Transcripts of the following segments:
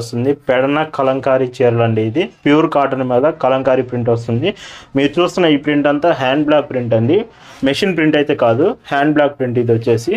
వస్తుంది. పెడన కలంకారీ చీరలు అండి ఇది. ప్యూర్ కాటన్ మీద కలంకారీ ప్రింట్ వస్తుంది. మీరు చూస్తున్న ఈ ప్రింట్ అంతా హ్యాండ్ బ్లాక్ ప్రింట్ అండి. మెషిన్ ప్రింట్ అయితే కాదు. హ్యాండ్ బ్లాక్ ప్రింట్ ఇది వచ్చేసి.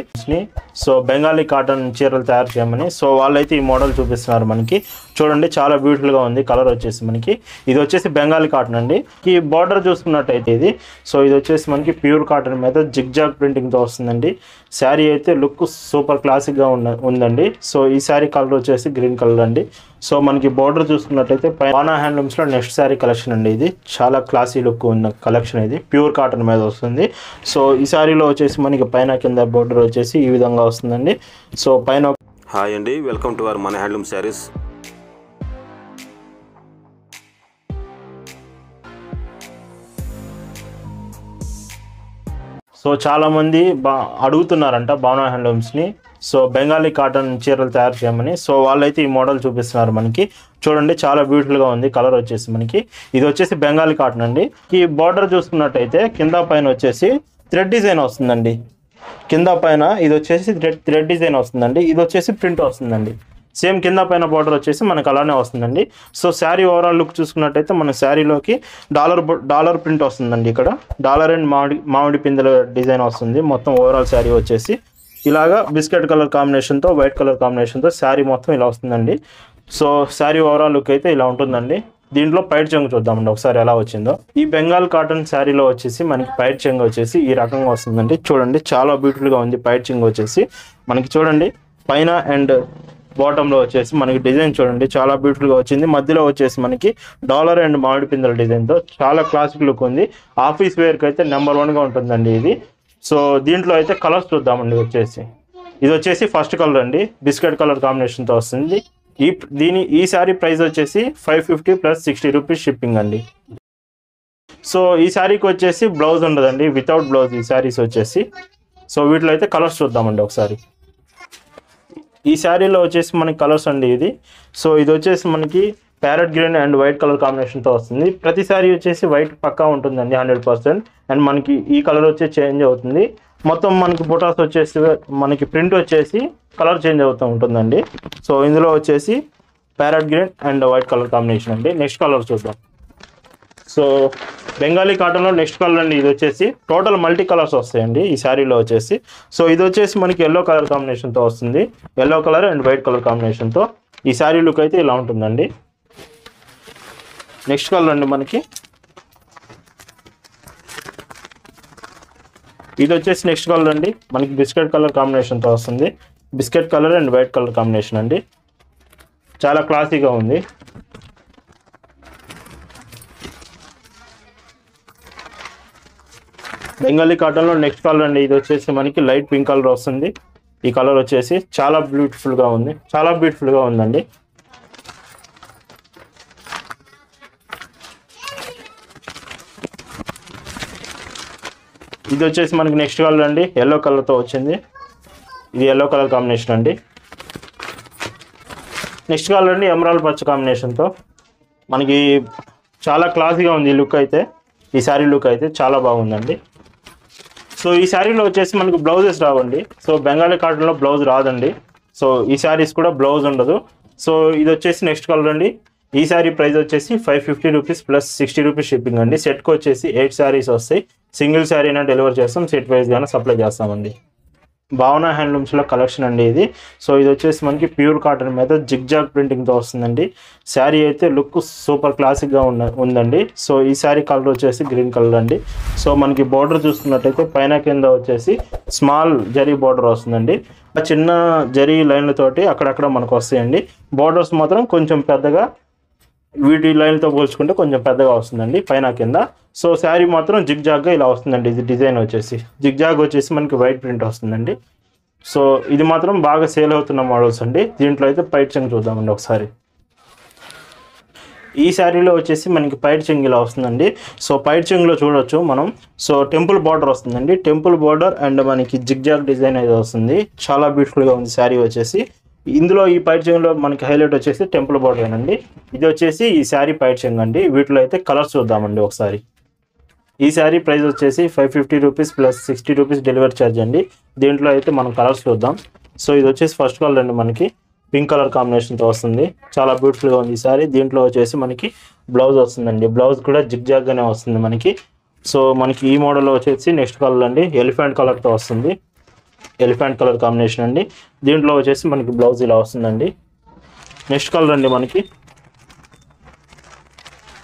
సో బెంగాలీ కాటన్ చీరలు తయారు చేయమని. సో వాళ్ళైతే ఈ మోడల్ చూపిస్తున్నారు మనకి. చూడండి చాలా బ్యూటిఫుల్గా ఉంది. కలర్ వచ్చేసి మనకి ఇది వచ్చేసి బెంగాలీ కాటన్ అండి. ఈ బార్డర్ చూసుకున్నట్టయితే ఇది. సో ఇది వచ్చేసి మనకి ప్యూర్ కాటన్ మీద జిగ్ జాగ్ ప్రింటింగ్తో వస్తుందండి. శారీ అయితే లుక్ సూపర్ క్లాసిక్గా ఉన్న ఉందండి. సో ఈ శారీ కలర్ వచ్చేసి గ్రీన్ కలర్ అండి. సో మనకి బార్డర్ చూసుకున్నట్టయితే పానా హ్యాండ్లూమ్స్లో నెక్స్ట్ శారీ కలెక్షన్ అండి ఇది. చాలా క్లాసీ లుక్ ఉన్న కలెక్షన్ ఇది. ప్యూర్ కాటన్ మీద వస్తుంది. సో ఈ శారీలో వచ్చేసి మనకి పైన కింద బార్డర్ వచ్చేసి ఈ విధంగా వస్తుందండి. సో పైన హాయ్ అండి వెల్కమ్ టు అవర్ మన హ్యాండ్లూమ్ శారీస్ సో చాలామంది బా అడుగుతున్నారంట భావన హ్యాండ్లూమ్స్ని సో బెంగాలీ కాటన్ చీరలు తయారు చేయమని. సో వాళ్ళైతే ఈ మోడల్ చూపిస్తున్నారు మనకి. చూడండి చాలా బ్యూటిఫుల్గా ఉంది. కలర్ వచ్చేసి మనకి. ఇది వచ్చేసి బెంగాలీ కాటన్ అండి. ఈ బార్డర్ చూసుకున్నట్టయితే కింద పైన వచ్చేసి థ్రెడ్ డిజైన్ వస్తుందండి. కింద పైన ఇది వచ్చేసి థ్రెడ్ థ్రెడ్ డిజైన్ వస్తుందండి. ఇది వచ్చేసి ప్రింట్ వస్తుందండి. సేమ్ కింద పైన బార్డర్ వచ్చేసి మనకు అలానే వస్తుందండి. సో శారీ ఓవరాల్ లుక్ చూసుకున్నట్టయితే మన శారీలోకి డాలర్ డాలర్ ప్రింట్ వస్తుందండి ఇక్కడ. డాలర్ అండ్ మామిడి మామిడి పిందెల డిజైన్ వస్తుంది. మొత్తం ఓవరాల్ శారీ వచ్చేసి ఇలాగా బిస్కెట్ కలర్ కాంబినేషన్తో వైట్ కలర్ కాంబినేషన్తో శారీ మొత్తం ఇలా వస్తుందండి. సో శారీ ఓవరాల్ లుక్ అయితే ఇలా ఉంటుందండి. దీంట్లో పైట్ చెంగు చూద్దామండి ఒకసారి ఎలా వచ్చిందో. ఈ బెంగాల్ కాటన్ శారీలో వచ్చేసి మనకి పైట్ చెంగు వచ్చేసి ఈ రకంగా వస్తుందండి. చూడండి చాలా బ్యూటిఫుల్గా ఉంది పైట్ చెంగు వచ్చేసి. మనకి చూడండి పైన అండ్ బాటమ్లో వచ్చేసి మనకి డిజైన్ చూడండి చాలా బ్యూటిఫుల్గా వచ్చింది. మధ్యలో వచ్చేసి మనకి డాలర్ అండ్ మామిడి పిందల డిజైన్తో చాలా క్లాసిక్ లుక్ ఉంది. ఆఫీస్ వేర్కి అయితే నెంబర్ వన్గా ఉంటుందండి ఇది. సో దీంట్లో అయితే కలర్స్ చూద్దామండి వచ్చేసి. ఇది వచ్చేసి ఫస్ట్ కలర్ అండి. బిస్కెట్ కలర్ కాంబినేషన్తో వస్తుంది. ఈ దీని ఈ శారీ ప్రైస్ వచ్చేసి five fifty plus sixty rupees shipping అండి. సో ఈ శారీకి వచ్చేసి బ్లౌజ్ ఉండదండి. వితౌట్ బ్లౌజ్ ఈ శారీస్ వచ్చేసి. సో వీటిలో అయితే కలర్స్ చూద్దామండి ఒకసారి. ఈ శారీలో వచ్చేసి మనకి కలర్స్ అండి ఇది. సో ఇది వచ్చేసి మనకి parrot green and white colour కాంబినేషన్తో వస్తుంది. ప్రతి శారీ వచ్చేసి వైట్ పక్కా ఉంటుందండి హండ్రెడ్ పర్సెంట్. అండ్ మనకి ఈ కలర్ వచ్చి చేంజ్ అవుతుంది. మొత్తం మనకి బుటాస్ వచ్చేసి మనకి ప్రింట్ వచ్చేసి కలర్ చేంజ్ అవుతూ ఉంటుందండి. సో ఇందులో వచ్చేసి parrot green and white colour combination అండి. నెక్స్ట్ కలర్ చూద్దాం. సో బెంగాలీ కాటన్లో నెక్స్ట్ కలర్ అండి ఇది వచ్చేసి టోటల్ మల్టీ కలర్స్ వస్తాయండి ఈ శారీలో వచ్చేసి. సో ఇది వచ్చేసి మనకి ఎల్లో కలర్ కాంబినేషన్తో వస్తుంది. Yellow colour and white colour కాంబినేషన్తో ఈ శారీ లుక్ అయితే ఇలా ఉంటుందండి. నెక్స్ట్ కలర్ అండి మనకి. ఇది వచ్చేసి నెక్స్ట్ కలర్ అండి మనకి బిస్కెట్ కలర్ కాంబినేషన్తో వస్తుంది. Biscuit colour and white colour combination అండి. చాలా క్లాసీగా ఉంది. బెంగాలీ కాటన్లో నెక్స్ట్ కలర్ అండి. ఇది వచ్చేసి మనకి లైట్ పింక్ కలర్ వస్తుంది. ఈ కలర్ వచ్చేసి చాలా బ్యూటిఫుల్గా ఉంది. చాలా బ్యూటిఫుల్గా ఉందండి. ఇది వచ్చేసి మనకి నెక్స్ట్ కలర్ అండి. ఎల్లో కలర్తో వచ్చింది. ఇది ఎల్లో కలర్ కాంబినేషన్ అండి. నెక్స్ట్ కలర్ అండి ఎమరాల్ పచ్చ కాంబినేషన్తో మనకి చాలా క్లాసీగా ఉంది ఈ లుక్ అయితే. ఈ శారీ లుక్ అయితే చాలా బాగుందండి. సో ఈ శారీలో వచ్చేసి మనకు బ్లౌజెస్ రావండి. సో బెంగాలీ కాటన్లో బ్లౌజ్ రాదండి. సో ఈ శారీస్ కూడా బ్లౌజ్ ఉండదు. సో ఇది వచ్చేసి నెక్స్ట్ కలర్ అండి. ఈ శారీ ప్రైస్ వచ్చేసి five fifty rupees plus sixty rupees shipping అండి. సెట్కి వచ్చేసి ఎయిట్ శారీస్ వస్తాయి. సింగిల్ శారీ అయినా డెలివర్ చేస్తాం. సెట్ వైజ్ సప్లై చేస్తామండి. భావన హ్యాండ్లూమ్స్లో కలెక్షన్ అండి ఇది. సో ఇది వచ్చేసి మనకి ప్యూర్ కాటన్ మీద జిగ్ జాగ్ ప్రింటింగ్తో వస్తుందండి. శారీ అయితే లుక్ సూపర్ క్లాసిక్గా ఉన్న ఉందండి. సో ఈ శారీ కలర్ వచ్చేసి గ్రీన్ కలర్ అండి. సో మనకి బార్డర్ చూసుకున్నట్టయితే పైన కింద వచ్చేసి స్మాల్ జరీ బార్డర్ వస్తుందండి. ఆ చిన్న జరీ లైన్లతోటి అక్కడక్కడ మనకు వస్తాయండి. బార్డర్స్ మాత్రం కొంచెం పెద్దగా వీటి లైన్తో పోల్చుకుంటే కొంచెం పెద్దగా వస్తుందండి పైన కింద. సో శారీ మాత్రం జిగ్ జాగ్గా ఇలా వస్తుందండి ఇది డిజైన్ వచ్చేసి. జిగ్ జాగ్ వచ్చేసి మనకి వైట్ ప్రింట్ వస్తుందండి. సో ఇది మాత్రం బాగా సేల్ అవుతున్న మోడల్స్ అండి. దీంట్లో అయితే పైట్ చెంగ్ చూద్దామండి ఒకసారి. ఈ శారీలో వచ్చేసి మనకి పైట్ ఇలా వస్తుందండి. సో పైట్చింగ్లో చూడొచ్చు మనం. సో టెంపుల్ బార్డర్ వస్తుందండి. టెంపుల్ బార్డర్ అండ్ మనకి జిగ్ జాగ్ డిజైన్ అయితే వస్తుంది. చాలా బ్యూటిఫుల్గా ఉంది శారీ వచ్చేసి. ఇందులో ఈ పైట్ మనకి హైలైట్ వచ్చేసి టెంపుల్ బార్డర్ అండి ఇది వచ్చేసి ఈ శారీ పైట్ అండి. వీటిలో అయితే కలర్స్ చూద్దామండి ఒకసారి. ఈ శారీ ప్రైస్ వచ్చేసి five fifty rupees plus sixty rupees delivery charge అండి. దీంట్లో అయితే మనం కలర్స్ చూద్దాం. సో ఇది వచ్చేసి ఫస్ట్ కలర్ అండి మనకి. పింక్ కలర్ కాంబినేషన్తో వస్తుంది. చాలా బ్యూటిఫుల్గా ఉంది ఈ సారీ దీంట్లో వచ్చేసి మనకి బ్లౌజ్ వస్తుందండి. బ్లౌజ్ కూడా జిగ్ జాగ్గానే వస్తుంది మనకి. సో మనకి ఈ మోడల్లో వచ్చేసి నెక్స్ట్ కలర్ అండి. ఎలిఫెంట్ కలర్తో వస్తుంది. ఎలిఫెంట్ కలర్ కాంబినేషన్ అండి. దీంట్లో వచ్చేసి మనకి బ్లౌజ్ ఇలా వస్తుందండి. నెక్స్ట్ కలర్ అండి మనకి.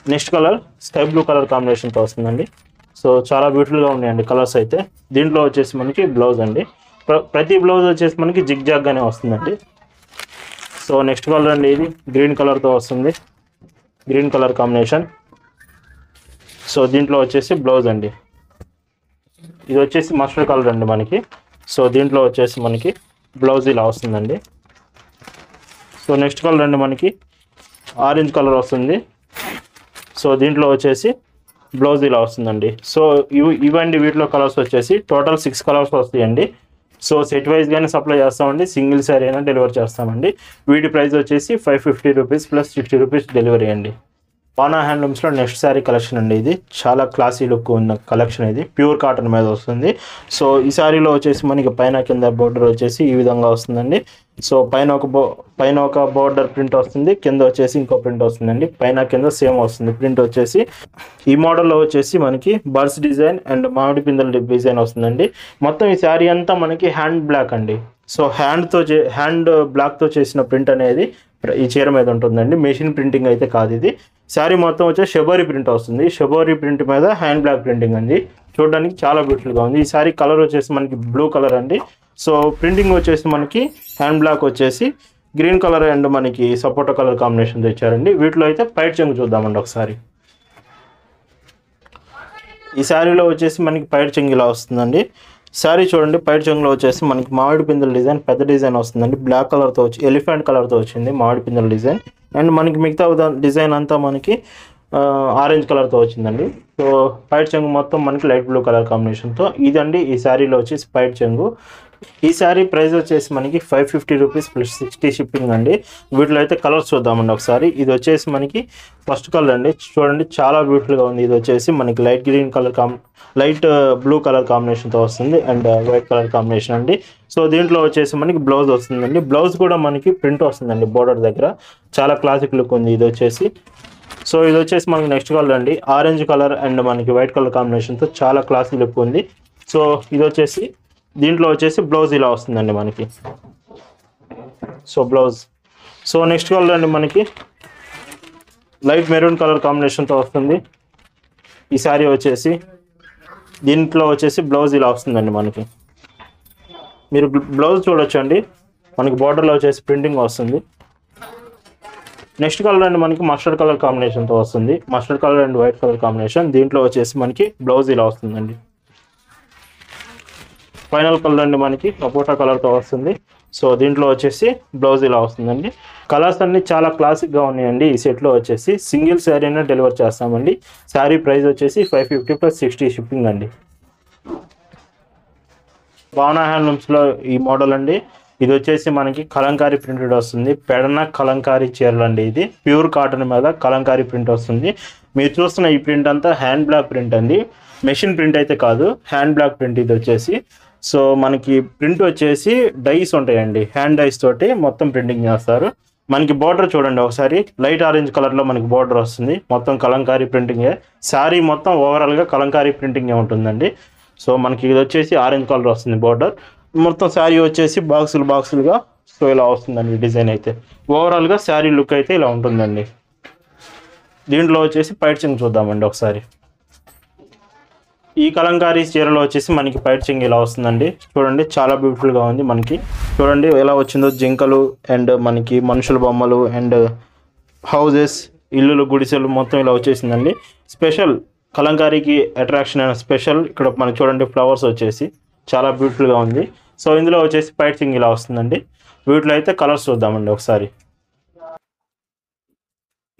Next colour sky blue colour కాంబినేషన్తో వస్తుందండి. సో చాలా బ్యూటిఫుల్గా ఉన్నాయండి కలర్స్ అయితే. దీంట్లో వచ్చేసి మనకి బ్లౌజ్ అండి. ప్ర- ప్రతి బ్లౌజ్ వచ్చేసి మనకి జిగ్ జాగ్గానే వస్తుందండి. సో నెక్స్ట్ కలర్ అండి ఇది. గ్రీన్ కలర్తో వస్తుంది. Green colour combination. సో దీంట్లో వచ్చేసి బ్లౌజ్ అండి. ఇది వచ్చేసి మస్టర్డ్ కలర్ అండి మనకి. సో దీంట్లో వచ్చేసి మనకి బ్లౌజ్ ఇలా వస్తుందండి. సో నెక్స్ట్ కలర్ అండి మనకి ఆరెంజ్ కలర్ వస్తుంది. సో దీంట్లో వచ్చేసి బ్లౌజ్ ఇలా వస్తుందండి. సో ఇవి ఇవండి వీటిలో కలర్స్ వచ్చేసి టోటల్ సిక్స్ కలర్స్ వస్తాయండి. సో సెట్ వైజ్గానే సప్లై చేస్తామండి. సింగిల్ సారీ అయినా డెలివరీ చేస్తామండి. వీటి ప్రైస్ వచ్చేసి five fifty rupees plus sixty rupees delivery అండి. పానా హ్యాండ్లూమ్స్లో నెక్స్ట్ శారీ కలెక్షన్ అండి ఇది. చాలా క్లాసీ లుక్ ఉన్న కలెక్షన్ ఇది. ప్యూర్ కాటన్ మీద వస్తుంది. సో ఈ శారీలో వచ్చేసి మనకి పైన కింద బోర్డర్ వచ్చేసి ఈ విధంగా వస్తుందండి. సో పైన ఒక బో పైన ఒక బోర్డర్ ప్రింట్ వస్తుంది. కింద వచ్చేసి ఇంకో ప్రింట్ వస్తుందండి. పైన కింద సేమ్ వస్తుంది. ప్రింట్ వచ్చేసి ఈ మోడల్లో వచ్చేసి మనకి బర్స్ డిజైన్ అండ్ మామిడి పిందల డిజైన్ వస్తుందండి. మొత్తం ఈ శారీ అంతా మనకి హ్యాండ్ బ్లాక్ అండి. సో హ్యాండ్తో చే హ్యాండ్ బ్లాక్తో చేసిన ప్రింట్ అనేది ఈ చీర మీద ఉంటుందండి. మెషిన్ ప్రింటింగ్ అయితే కాదు ఇది. శారీ మొత్తం వచ్చేసి షబోరీ ప్రింట్ వస్తుంది. షబోరీ ప్రింట్ మీద హ్యాండ్ బ్లాక్ ప్రింటింగ్ అండి. చూడడానికి చాలా బ్యూటిఫుల్గా ఉంది. ఈ శారీ కలర్ వచ్చేసి మనకి బ్లూ కలర్ అండి. సో ప్రింటింగ్ వచ్చేసి మనకి హ్యాండ్ బ్లాక్ వచ్చేసి గ్రీన్ కలర్ అండ్ మనకి సపోటా కలర్ కాంబినేషన్ తెచ్చారండి. వీటిలో అయితే పైట్ చెంగు చూద్దామండి ఒకసారి. ఈ శారీలో వచ్చేసి మనకి పైట్ చెంగు ఇలా వస్తుందండి. శారీ చూడండి పైట్ చెంగులో వచ్చేసి మనకి మామిడి పిందెల డిజైన్ పెద్ద డిజైన్ వస్తుందండి. బ్లాక్ కలర్తో వచ్చి ఎలిఫెంట్ కలర్తో వచ్చింది మామిడి పిందెల డిజైన్. అండ్ మనకి మిగతా డిజైన్ అంతా మనకి ఆరెంజ్ కలర్తో వచ్చిందండి. సో పైట్ చెంగు మొత్తం మనకి లైట్ బ్లూ కలర్ కాంబినేషన్తో ఇదండి ఈ శారీలో వచ్చేసి పైట్ చెంగు ఈ శారీ ప్రైస్ వచ్చేసి మనకి five fifty rupees plus sixty shipping అండి. వీటిలో అయితే కలర్స్ చూద్దామండి ఒకసారి. ఇది వచ్చేసి మనకి ఫస్ట్ కలర్ అండి. చూడండి చాలా బ్యూటిఫుల్గా ఉంది. ఇది వచ్చేసి మనకి లైట్ గ్రీన్ కలర్ కాం లైట్ uh, బ్లూ కలర్ కాంబినేషన్తో వస్తుంది and uh, white colour combination అండి. సో దీంట్లో వచ్చేసి మనకి బ్లౌజ్ వస్తుందండి. బ్లౌజ్ కూడా మనకి ప్రింట్ వస్తుందండి బోర్డర్ దగ్గర. చాలా క్లాసిక్ లుక్ ఉంది ఇది వచ్చేసి. సో ఇది వచ్చేసి మనకి నెక్స్ట్ కలర్ అండి. ఆరెంజ్ కలర్ అండ్ మనకి వైట్ కలర్ కాంబినేషన్తో చాలా క్లాసిక్ లుక్ ఉంది. సో ఇది వచ్చేసి దీంట్లో వచ్చేసి బ్లౌజ్ ఇలా వస్తుందండి మనకి. So blouse. So next colour అండి మనకి. లైట్ మెరూన్ కలర్ కాంబినేషన్తో వస్తుంది. ఈ శారీ వచ్చేసి దీంట్లో వచ్చేసి బ్లౌజ్ ఇలా వస్తుందండి మనకి. మీరు బ్లౌజ్ చూడొచ్చండి. మనకి బార్డర్లో వచ్చేసి ప్రింటింగ్ వస్తుంది. నెక్స్ట్ కలర్ అండి మనకి మస్టర్డ్ కలర్ కాంబినేషన్తో వస్తుంది. Mustard colour and white colour combination. దీంట్లో వచ్చేసి మనకి బ్లౌజ్ ఇలా వస్తుందండి. ఫైనల్ కలర్ అండి మనకి సపోటా కలర్తో వస్తుంది. సో దీంట్లో వచ్చేసి బ్లౌజ్ ఇలా వస్తుందండి. కలర్స్ అన్ని చాలా క్లాసిక్గా ఉన్నాయండి. ఈ సెట్లో వచ్చేసి సింగిల్ శారీనే డెలివర్ చేస్తామండి. శారీ ప్రైస్ వచ్చేసి five fifty plus sixty shipping అండి. భావనా హ్యాండ్లూమ్స్లో ఈ మోడల్ అండి. ఇది వచ్చేసి మనకి కలంకారీ ప్రింటెడ్ వస్తుంది. పెడన కలంకారీ చీరలు అండి ఇది. ప్యూర్ కాటన్ మీద కలంకారీ ప్రింట్ వస్తుంది. మీరు చూస్తున్న ఈ ప్రింట్ అంతా హ్యాండ్ బ్లాక్ ప్రింట్ అండి. మెషిన్ ప్రింట్ అయితే కాదు. హ్యాండ్ బ్లాక్ ప్రింట్ ఇది వచ్చేసి. సో మనకి ప్రింట్ వచ్చేసి డైస్ ఉంటాయండి. హ్యాండ్ డైస్ తోటి మొత్తం ప్రింటింగ్ చేస్తారు. మనకి బార్డర్ చూడండి ఒకసారి. లైట్ ఆరెంజ్ కలర్లో మనకి బార్డర్ వస్తుంది. మొత్తం కలంకారీ ప్రింటింగే శారీ మొత్తం ఓవరాల్గా కలంకారీ ప్రింటింగే ఉంటుందండి. సో మనకి ఇది వచ్చేసి ఆరెంజ్ కలర్ వస్తుంది బార్డర్. మొత్తం శారీ వచ్చేసి బాక్సులు బాక్సులుగా సో ఇలా వస్తుందండి డిజైన్ అయితే. ఓవరాల్గా శారీ లుక్ అయితే ఇలా ఉంటుందండి. దీంట్లో వచ్చేసి పైట్ చింగ్ చూద్దామండి ఒకసారి. ఈ కలంకారీ చీరలో వచ్చేసి మనకి పైట్ చింగ్ ఇలా వస్తుందండి. చూడండి చాలా బ్యూటిఫుల్గా ఉంది మనకి. చూడండి ఎలా వచ్చిందో జింకలు అండ్ మనకి మనుషుల బొమ్మలు అండ్ హౌజెస్ ఇల్లులు గుడిసెలు మొత్తం ఇలా వచ్చేసిందండి. స్పెషల్ కలంకారీకి అట్రాక్షన్ అయిన స్పెషల్ ఇక్కడ మనకి చూడండి ఫ్లవర్స్ వచ్చేసి చాలా బ్యూటిఫుల్గా ఉంది. సో ఇందులో వచ్చేసి పైట్ చింగ్ ఇలా వస్తుందండి. వీటిలో అయితే కలర్స్ చూద్దామండి ఒకసారి.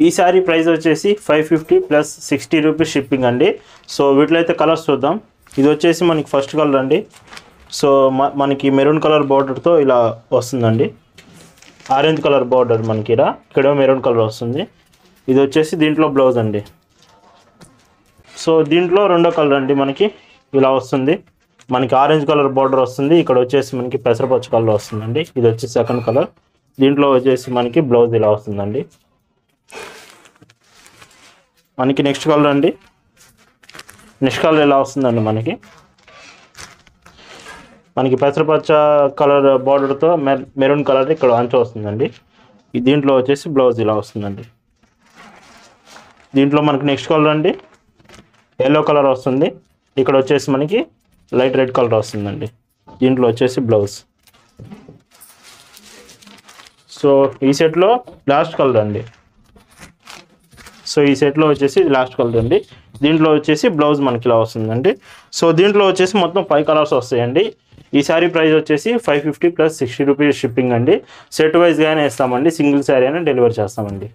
ఈ శారీ ప్రైస్ వచ్చేసి five fifty plus sixty rupees shipping అండి. సో వీటిలో అయితే కలర్స్ చూద్దాం. ఇది వచ్చేసి మనకి ఫస్ట్ కలర్ అండి. సో మనకి మెరూన్ కలర్ బార్డర్తో ఇలా వస్తుందండి. ఆరెంజ్ కలర్ బార్డర్ మనకి ఇలా ఇక్కడ మెరూన్ కలర్ వస్తుంది. ఇది వచ్చేసి దీంట్లో బ్లౌజ్ అండి. సో దీంట్లో రెండో కలర్ అండి మనకి. ఇలా వస్తుంది. మనకి ఆరెంజ్ కలర్ బార్డర్ వస్తుంది. ఇక్కడ వచ్చేసి మనకి పెసరపచ్చ కలర్ వస్తుందండి. ఇది వచ్చి సెకండ్ కలర్. దీంట్లో వచ్చేసి మనకి బ్లౌజ్ ఇలా వస్తుందండి. మనకి నెక్స్ట్ కలర్ అండి నెక్స్ట్ కలర్ ఇలా వస్తుందండి మనకి? మనకి పెసరపచ్చ కలర్ బార్డర్తో మె మెరూన్ కలర్ ఇక్కడ అంచు వస్తుందండి. దీంట్లో వచ్చేసి బ్లౌజ్ ఇలా వస్తుందండి. దీంట్లో మనకి నెక్స్ట్ కలర్ అండి ఎల్లో కలర్ వస్తుంది. ఇక్కడ వచ్చేసి మనకి లైట్ రెడ్ కలర్ వస్తుందండి. దీంట్లో వచ్చేసి బ్లౌజ్ సో ఈ సెట్లో లాస్ట్ కలర్ అండి సో ఈ సెట్లో వచ్చేసి ఇది లాస్ట్ కలర్ అండి దీంట్లో వచ్చేసి బ్లౌజ్ మనకి ఇలా వస్తుందండి. సో దీంట్లో వచ్చేసి మొత్తం ఫైవ్ కలర్స్ వస్తాయండి. ఈ శారీ ప్రైస్ వచ్చేసి five fifty plus sixty rupees shipping అండి. సెట్ వైజ్గానే ఇస్తామండి. సింగిల్ శారీ అయినా డెలివరీ చేస్తామండి.